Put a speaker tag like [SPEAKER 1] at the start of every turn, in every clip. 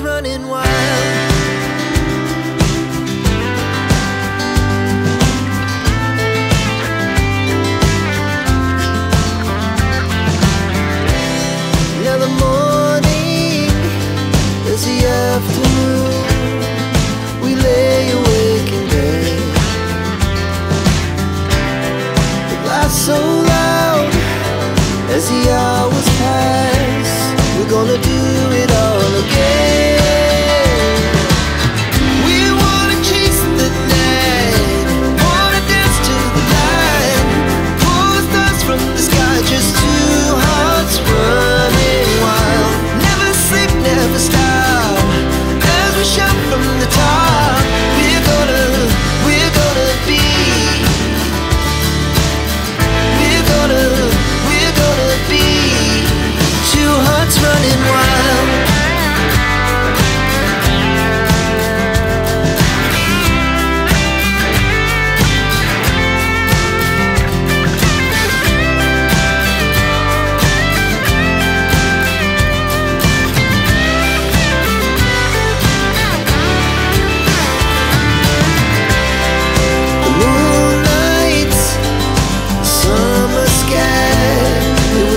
[SPEAKER 1] running wild. Now the morning is the afternoon. We lay awake in bed. The glass so loud as the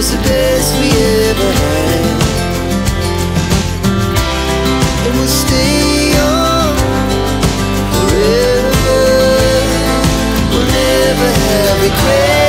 [SPEAKER 1] was the best we ever had. And we'll stay on forever. We'll never have regrets